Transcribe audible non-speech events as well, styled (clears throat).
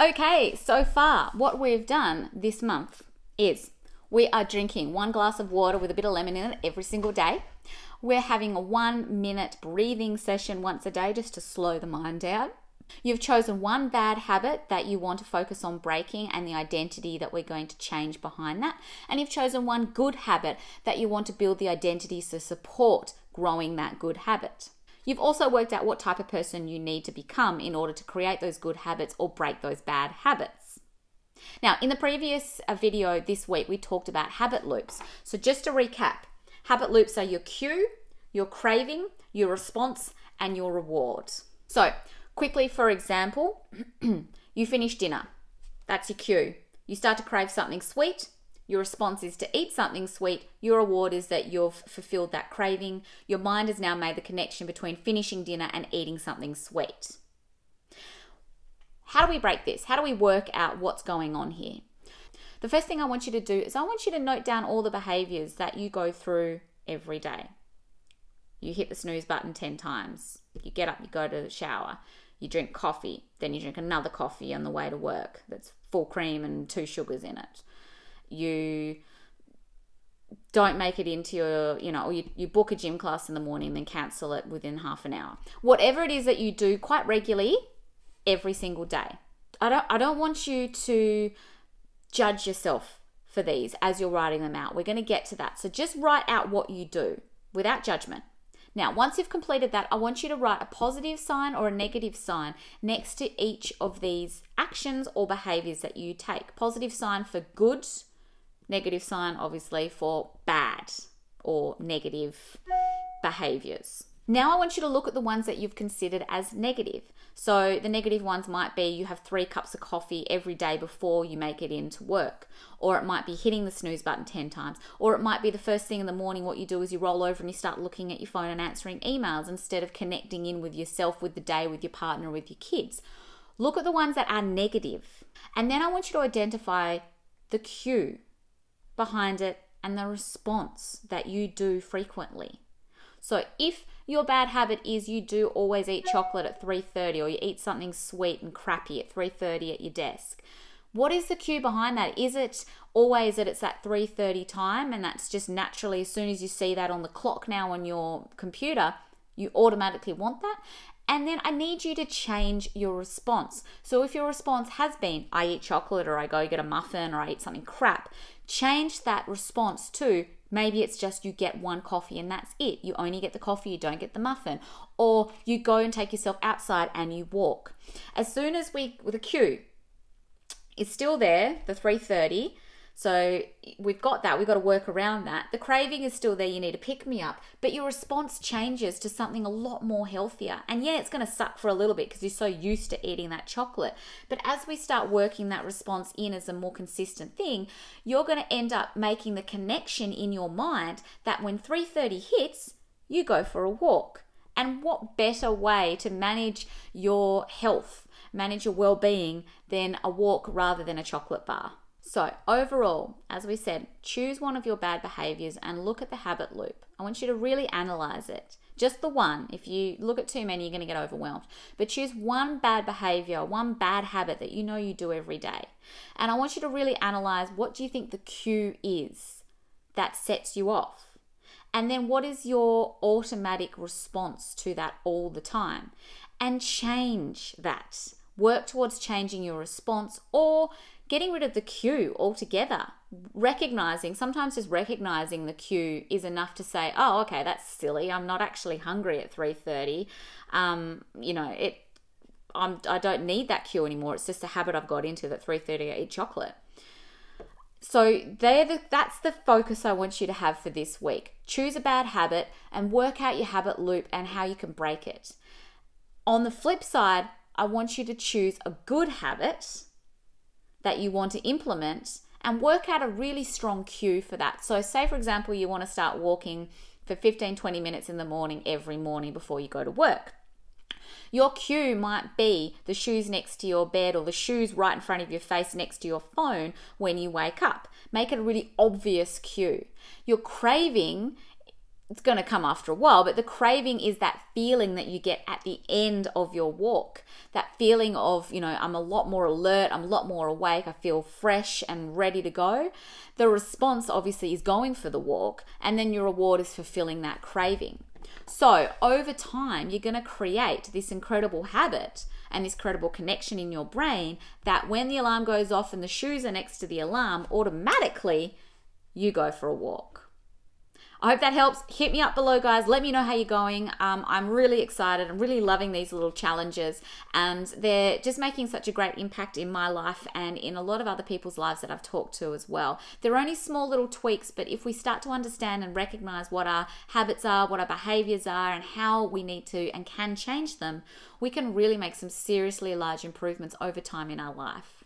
Okay, so far, what we've done this month is we are drinking one glass of water with a bit of lemon in it every single day. We're having a one minute breathing session once a day just to slow the mind down. You've chosen one bad habit that you want to focus on breaking and the identity that we're going to change behind that. And you've chosen one good habit that you want to build the identity to support growing that good habit. You've also worked out what type of person you need to become in order to create those good habits or break those bad habits. Now, in the previous uh, video this week, we talked about habit loops. So, just to recap, habit loops are your cue, your craving, your response, and your reward. So, quickly, for example, (clears throat) you finish dinner. That's your cue. You start to crave something sweet. Your response is to eat something sweet. Your reward is that you've fulfilled that craving. Your mind has now made the connection between finishing dinner and eating something sweet. How do we break this? How do we work out what's going on here? The first thing I want you to do is I want you to note down all the behaviors that you go through every day. You hit the snooze button 10 times. You get up, you go to the shower, you drink coffee, then you drink another coffee on the way to work that's full cream and two sugars in it you don't make it into your, you know, or you, you book a gym class in the morning, then cancel it within half an hour. Whatever it is that you do quite regularly every single day. I don't I don't want you to judge yourself for these as you're writing them out. We're going to get to that. So just write out what you do without judgment. Now, once you've completed that, I want you to write a positive sign or a negative sign next to each of these actions or behaviors that you take. Positive sign for good, negative sign obviously for bad or negative behaviors. Now I want you to look at the ones that you've considered as negative. So the negative ones might be you have three cups of coffee every day before you make it into work, or it might be hitting the snooze button 10 times, or it might be the first thing in the morning what you do is you roll over and you start looking at your phone and answering emails instead of connecting in with yourself, with the day, with your partner, with your kids. Look at the ones that are negative. And then I want you to identify the cue behind it and the response that you do frequently. So if your bad habit is you do always eat chocolate at 3:30 or you eat something sweet and crappy at 3:30 at your desk, what is the cue behind that? Is it always that it's that 3:30 time and that's just naturally as soon as you see that on the clock now on your computer, you automatically want that? And then I need you to change your response. So if your response has been, I eat chocolate or I go get a muffin or I eat something crap, change that response to maybe it's just you get one coffee and that's it. You only get the coffee, you don't get the muffin. Or you go and take yourself outside and you walk. As soon as we the cue is still there, the 330, so we've got that. We've got to work around that. The craving is still there. You need to pick me up, but your response changes to something a lot more healthier. And yeah, it's going to suck for a little bit because you're so used to eating that chocolate. But as we start working that response in as a more consistent thing, you're going to end up making the connection in your mind that when 3:30 hits, you go for a walk. And what better way to manage your health, manage your well-being than a walk rather than a chocolate bar? So, overall, as we said, choose one of your bad behaviors and look at the habit loop. I want you to really analyze it. Just the one. If you look at too many, you're going to get overwhelmed. But choose one bad behavior, one bad habit that you know you do every day. And I want you to really analyze what do you think the cue is that sets you off? And then what is your automatic response to that all the time? And change that. Work towards changing your response or getting rid of the cue altogether recognizing sometimes just recognizing the cue is enough to say oh okay that's silly. I'm not actually hungry at 3.30 um, you know it I'm, i don't need that cue anymore. It's just a habit i've got into that 3.30 i eat chocolate. So they're the, that's the focus i want you to have for this week. Choose a bad habit and work out your habit loop and how you can break it. On the flip side i want you to choose a good habit that you want to implement and work out a really strong cue for that. So, say for example, you want to start walking for 15 20 minutes in the morning every morning before you go to work. Your cue might be the shoes next to your bed or the shoes right in front of your face next to your phone when you wake up. Make it a really obvious cue. Your craving it's going to come after a while, but the craving is that feeling that you get at the end of your walk. That feeling of, you know, I'm a lot more alert, I'm a lot more awake, I feel fresh and ready to go. The response obviously is going for the walk, and then your reward is fulfilling that craving. So, over time, you're going to create this incredible habit and this credible connection in your brain that when the alarm goes off and the shoes are next to the alarm, automatically you go for a walk. I hope that helps. Hit me up below, guys. Let me know how you're going. Um, I'm really excited. I'm really loving these little challenges, and they're just making such a great impact in my life and in a lot of other people's lives that I've talked to as well. They're only small little tweaks, but if we start to understand and recognize what our habits are, what our behaviors are, and how we need to and can change them, we can really make some seriously large improvements over time in our life.